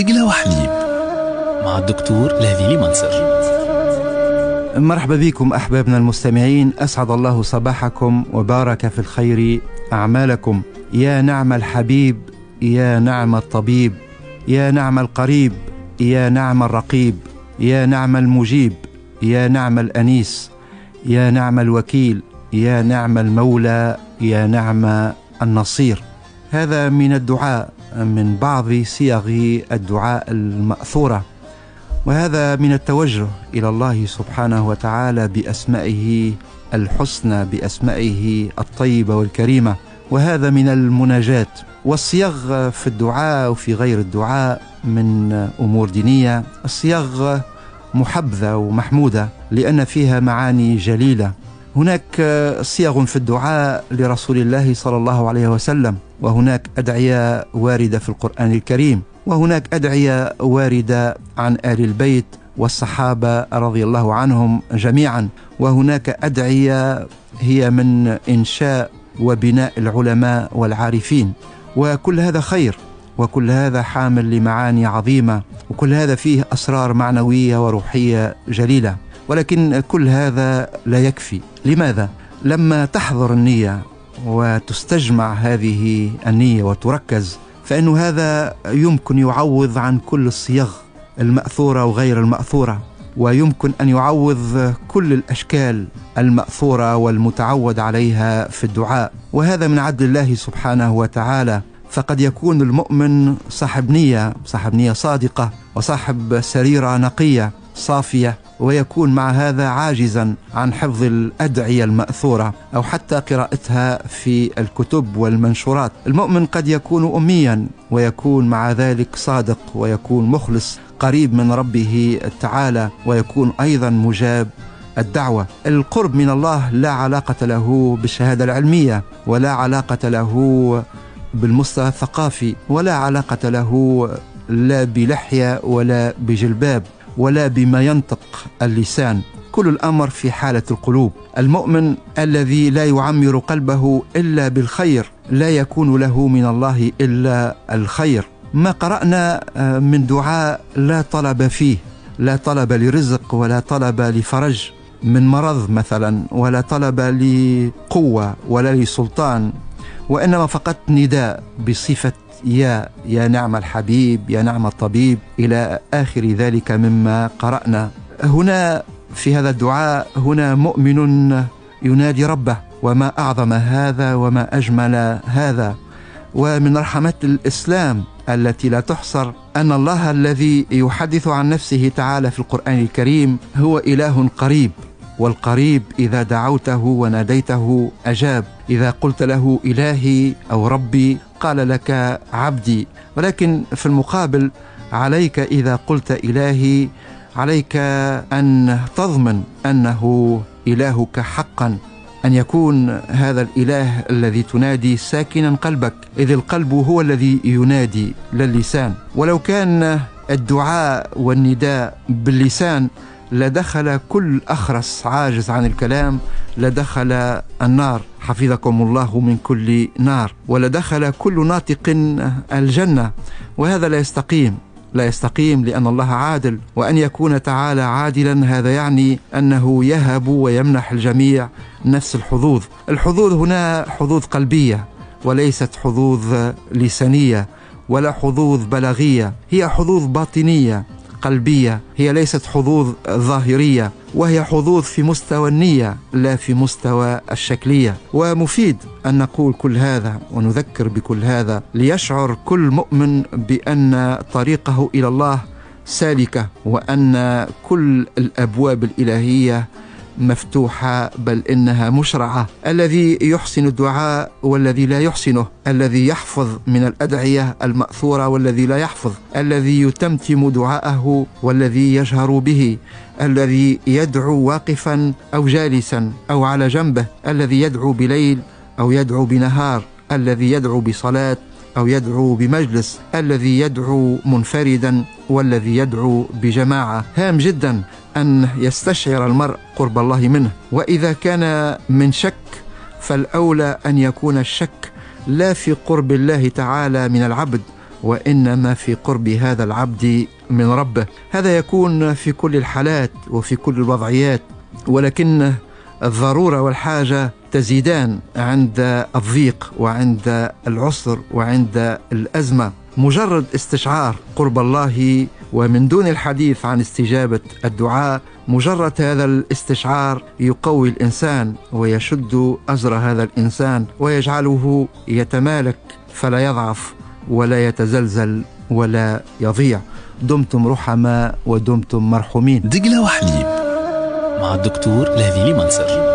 دقلة وحليب مع الدكتور لهذيلي منصر مرحبا بكم أحبابنا المستمعين. أسعد الله صباحكم وبارك في الخير أعمالكم. يا نعم الحبيب يا نعم الطبيب يا نعم القريب يا نعم الرقيب يا نعم المجيب يا نعم الأنيس يا نعم الوكيل يا نعم المولى يا نعم النصير. هذا من الدعاء من بعض صيغ الدعاء المأثورة. وهذا من التوجه إلى الله سبحانه وتعالى بأسمائه الحسنى بأسمائه الطيبة والكريمة. وهذا من المناجاة. والصيغ في الدعاء وفي غير الدعاء من أمور دينية الصيغ محبذة ومحمودة لأن فيها معاني جليلة. هناك صيغ في الدعاء لرسول الله صلى الله عليه وسلم وهناك أدعية واردة في القرآن الكريم وهناك أدعية واردة عن آل البيت والصحابة رضي الله عنهم جميعا وهناك أدعية هي من إنشاء وبناء العلماء والعارفين. وكل هذا خير وكل هذا حامل لمعاني عظيمة وكل هذا فيه أسرار معنوية وروحية جليلة. ولكن كل هذا لا يكفي. لماذا؟ لما تحضر النية وتستجمع هذه النية وتركز فإن هذا يمكن يعوض عن كل الصيغ المأثورة وغير المأثورة ويمكن أن يعوض كل الأشكال المأثورة والمتعود عليها في الدعاء. وهذا من عدل الله سبحانه وتعالى. فقد يكون المؤمن صاحب نية صاحب نية صادقة وصاحب سريرة نقية. صافية ويكون مع هذا عاجزا عن حفظ الأدعية المأثورة أو حتى قراءتها في الكتب والمنشورات. المؤمن قد يكون أميا ويكون مع ذلك صادق ويكون مخلص قريب من ربه تعالى ويكون أيضا مجاب الدعوة. القرب من الله لا علاقة له بالشهادة العلمية ولا علاقة له بالمستوى الثقافي ولا علاقة له لا بلحية ولا بجلباب. ولا بما ينطق اللسان. كل الأمر في حالة القلوب. المؤمن الذي لا يعمر قلبه إلا بالخير لا يكون له من الله إلا الخير. ما قرأنا من دعاء لا طلب فيه. لا طلب لرزق ولا طلب لفرج. من مرض مثلا ولا طلب لقوه ولا لسلطان وإنما فقط نداء بصفة يا يا نعم الحبيب يا نعم الطبيب إلى آخر ذلك مما قرأنا. هنا في هذا الدعاء هنا مؤمن ينادي ربه وما أعظم هذا وما أجمل هذا. ومن رحمة الإسلام التي لا تحصر أن الله الذي يحدث عن نفسه تعالى في القرآن الكريم هو إله قريب. والقريب إذا دعوته وناديته أجاب إذا قلت له إلهي أو ربي قال لك عبدي. ولكن في المقابل عليك إذا قلت إلهي عليك أن تضمن أنه إلهك حقا أن يكون هذا الإله الذي تنادي ساكنا قلبك. إذ القلب هو الذي ينادي لا اللسان ولو كان الدعاء والنداء باللسان لدخل كل أخرس عاجز عن الكلام لدخل النار حفظكم الله من كل نار ولدخل كل ناطق الجنة وهذا لا يستقيم لا يستقيم لأن الله عادل وأن يكون تعالى عادلا هذا يعني أنه يهب ويمنح الجميع نفس الحظوظ. الحظوظ هنا حظوظ قلبية وليست حظوظ لسانية ولا حظوظ بلاغية هي حظوظ باطنية. قلبية هي ليست حظوظ ظاهرية وهي حظوظ في مستوى النية لا في مستوى الشكلية. ومفيد أن نقول كل هذا ونذكر بكل هذا ليشعر كل مؤمن بأن طريقه إلى الله سالكة وأن كل الأبواب الإلهية مفتوحة بل إنها مشرعة. الذي يحسن الدعاء والذي لا يحسنه. الذي يحفظ من الأدعية المأثورة والذي لا يحفظ. الذي يتمتم دعاءه والذي يجهر به. الذي يدعو واقفا أو جالسا أو على جنبه. الذي يدعو بليل أو يدعو بنهار. الذي يدعو بصلاة أو يدعو بمجلس الذي يدعو منفردا والذي يدعو بجماعة. هام جدا أن يستشعر المرء قرب الله منه. وإذا كان من شك فالأولى أن يكون الشك لا في قرب الله تعالى من العبد وإنما في قرب هذا العبد من ربه. هذا يكون في كل الحالات وفي كل الوضعيات ولكن الضرورة والحاجة تزيدان عند الضيق وعند العسر وعند الأزمة. مجرد استشعار قرب الله ومن دون الحديث عن استجابة الدعاء مجرد هذا الاستشعار يقوي الإنسان ويشد أزر هذا الإنسان ويجعله يتمالك فلا يضعف ولا يتزلزل ولا يضيع. دمتم رحماء ودمتم مرحومين. دقلة وحليب مع الدكتور لهذيلي منصر.